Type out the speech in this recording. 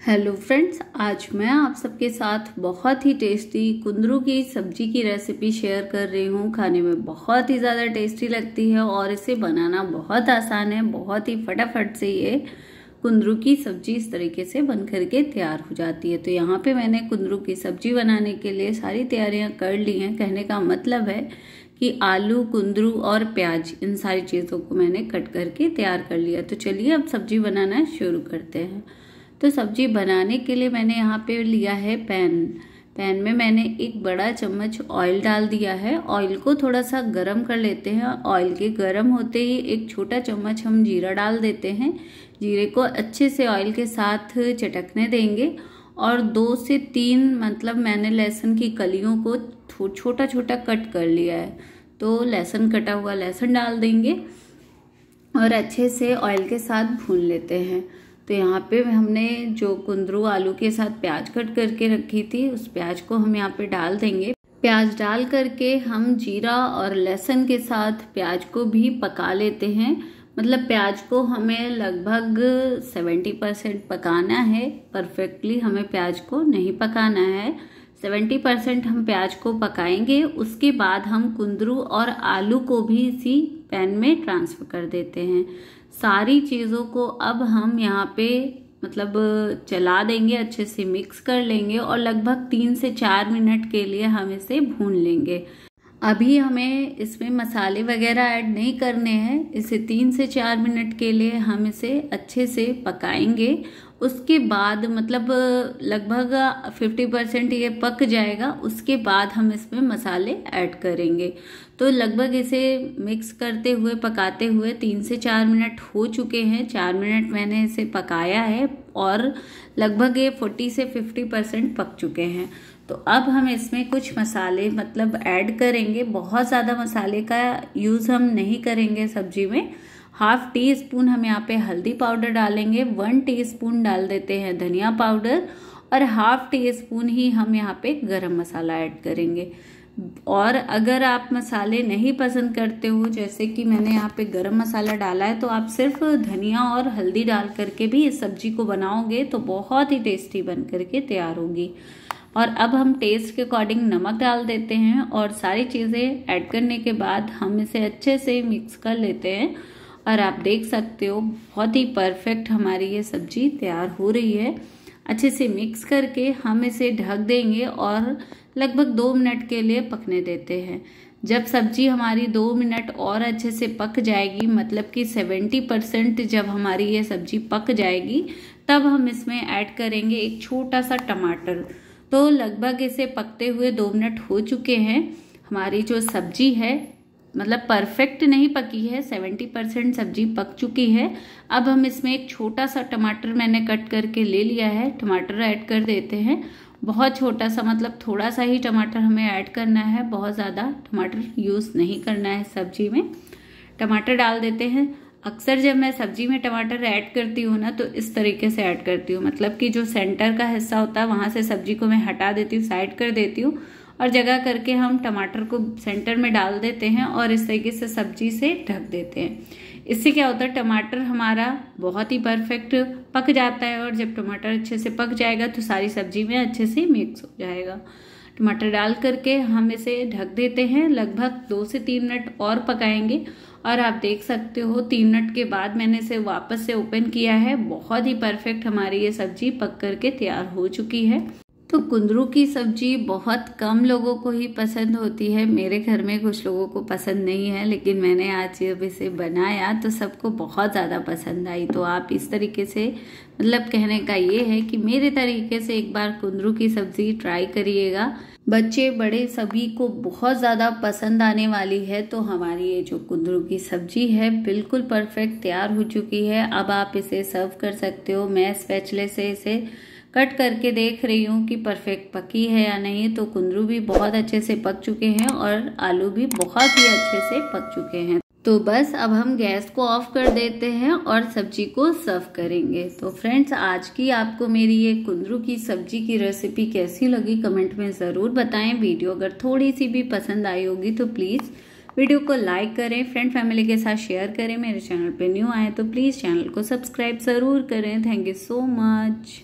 Hello friends आज मैं आप सबके साथ बहुत ही टेस्टी कुंदरू की सब्ज़ी की रेसिपी शेयर कर रही हूँ। खाने में बहुत ही ज़्यादा टेस्टी लगती है और इसे बनाना बहुत आसान है, बहुत ही फटाफट से ये कुंदरू की सब्ज़ी इस तरीके से बन करके तैयार हो जाती है। तो यहाँ पे मैंने कुंदरू की सब्ज़ी बनाने के लिए सारी तैयारियाँ कर ली हैं। कहने का मतलब है कि आलू, कुंदरू और प्याज, इन सारी चीज़ों को मैंने कट करके तैयार कर लिया। तो चलिए अब सब्ज़ी बनाना शुरू करते हैं। तो सब्ज़ी बनाने के लिए मैंने यहाँ पे लिया है पैन। पैन में मैंने एक बड़ा चम्मच ऑयल डाल दिया है। ऑयल को थोड़ा सा गरम कर लेते हैं। ऑयल के गरम होते ही एक छोटा चम्मच हम जीरा डाल देते हैं। जीरे को अच्छे से ऑयल के साथ चटकने देंगे और दो से तीन मतलब मैंने लहसुन की कलियों को छोटा छोटा कट कर लिया है। तो लहसुन कटा हुआ लहसुन डाल देंगे और अच्छे से ऑयल के साथ भून लेते हैं। तो यहाँ पे हमने जो कुंदरू आलू के साथ प्याज कट करके रखी थी, उस प्याज को हम यहाँ पे डाल देंगे। प्याज डाल करके हम जीरा और लहसुन के साथ प्याज को भी पका लेते हैं। मतलब प्याज को हमें लगभग 70 परसेंट पकाना है। परफेक्टली हमें प्याज को नहीं पकाना है। 70 परसेंट हम प्याज को पकाएँगे। उसके बाद हम कुंदरू और आलू को भी इसी पैन में ट्रांसफ़र कर देते हैं। सारी चीज़ों को अब हम यहाँ पे मतलब चला देंगे, अच्छे से मिक्स कर लेंगे और लगभग तीन से चार मिनट के लिए हम इसे भून लेंगे। अभी हमें इसमें मसाले वगैरह ऐड नहीं करने हैं। इसे तीन से चार मिनट के लिए हम इसे अच्छे से पकाएँगे। उसके बाद मतलब लगभग 50 परसेंट ये पक जाएगा। उसके बाद हम इसमें मसाले ऐड करेंगे। तो लगभग इसे मिक्स करते हुए, पकाते हुए तीन से चार मिनट हो चुके हैं। चार मिनट मैंने इसे पकाया है और लगभग ये 40 से 50 परसेंट पक चुके हैं। तो अब हम इसमें कुछ मसाले मतलब ऐड करेंगे। बहुत ज़्यादा मसाले का यूज़ हम नहीं करेंगे सब्ज़ी में। हाफ़ टी स्पून हम यहाँ पे हल्दी पाउडर डालेंगे, वन टी स्पून डाल देते हैं धनिया पाउडर और हाफ़ टी स्पून ही हम यहाँ पे गरम मसाला ऐड करेंगे। और अगर आप मसाले नहीं पसंद करते हो, जैसे कि मैंने यहाँ पे गरम मसाला डाला है तो आप सिर्फ़ धनिया और हल्दी डाल करके भी इस सब्ज़ी को बनाओगे तो बहुत ही टेस्टी बन करके तैयार होगी। और अब हम टेस्ट के अकॉर्डिंग नमक डाल देते हैं और सारी चीज़ें ऐड करने के बाद हम इसे अच्छे से मिक्स कर लेते हैं। और आप देख सकते हो, बहुत ही परफेक्ट हमारी ये सब्ज़ी तैयार हो रही है। अच्छे से मिक्स करके हम इसे ढक देंगे और लगभग दो मिनट के लिए पकने देते हैं। जब सब्ज़ी हमारी दो मिनट और अच्छे से पक जाएगी मतलब कि सेवेंटी परसेंट जब हमारी ये सब्ज़ी पक जाएगी, तब हम इसमें ऐड करेंगे एक छोटा सा टमाटर। तो लगभग इसे पकते हुए दो मिनट हो चुके हैं। हमारी जो सब्ज़ी है मतलब परफेक्ट नहीं पकी है सेवेंटी परसेंट सब्ज़ी पक चुकी है। अब हम इसमें एक छोटा सा टमाटर मैंने कट करके ले लिया है। टमाटर ऐड कर देते हैं। बहुत छोटा सा मतलब थोड़ा सा ही टमाटर हमें ऐड करना है। बहुत ज़्यादा टमाटर यूज़ नहीं करना है सब्ज़ी में। टमाटर डाल देते हैं। अक्सर जब मैं सब्ज़ी में टमाटर ऐड करती हूँ ना तो इस तरीके से ऐड करती हूँ। मतलब कि जो सेंटर का हिस्सा होता है, वहाँ से सब्ज़ी को मैं हटा देती हूँ साइड कर देती हूँ। और जगह करके हम टमाटर को सेंटर में डाल देते हैं और इस तरीके से सब्ज़ी से ढक देते हैं। इससे क्या होता है, टमाटर हमारा बहुत ही परफेक्ट पक जाता है और जब टमाटर अच्छे से पक जाएगा तो सारी सब्ज़ी में अच्छे से मिक्स हो जाएगा। टमाटर डाल करके हम इसे ढक देते हैं, लगभग दो से तीन मिनट और पकाएँगे। और आप देख सकते हो, तीन मिनट के बाद मैंने इसे वापस से ओपन किया है। बहुत ही परफेक्ट हमारी ये सब्ज़ी पक करके तैयार हो चुकी है। तो कुंदरू की सब्ज़ी बहुत कम लोगों को ही पसंद होती है। मेरे घर में कुछ लोगों को पसंद नहीं है, लेकिन मैंने आज जब इसे बनाया तो सबको बहुत ज़्यादा पसंद आई। तो आप इस तरीके से मतलब कहने का ये है कि मेरे तरीके से एक बार कुंदरू की सब्ज़ी ट्राई करिएगा। बच्चे बड़े सभी को बहुत ज़्यादा पसंद आने वाली है तो हमारी ये जो कुंदरू की सब्ज़ी है बिल्कुल परफेक्ट तैयार हो चुकी है। अब आप इसे सर्व कर सकते हो। मैं स्पेचले से इसे कट करके देख रही हूँ कि परफेक्ट पकी है या नहीं तो कुंदरू भी बहुत अच्छे से पक चुके हैं और आलू भी बहुत ही अच्छे से पक चुके हैं। तो बस अब हम गैस को ऑफ़ कर देते हैं और सब्ज़ी को सर्व करेंगे। तो फ्रेंड्स आज की आपको मेरी ये कुंदरू की सब्ज़ी की रेसिपी कैसी लगी कमेंट में ज़रूर बताएँ। वीडियो अगर थोड़ी सी भी पसंद आई होगी तो प्लीज़ वीडियो को लाइक करें फ्रेंड फैमिली के साथ शेयर करें। मेरे चैनल पे न्यू आए तो प्लीज़ चैनल को सब्सक्राइब ज़रूर करें। Thank you so much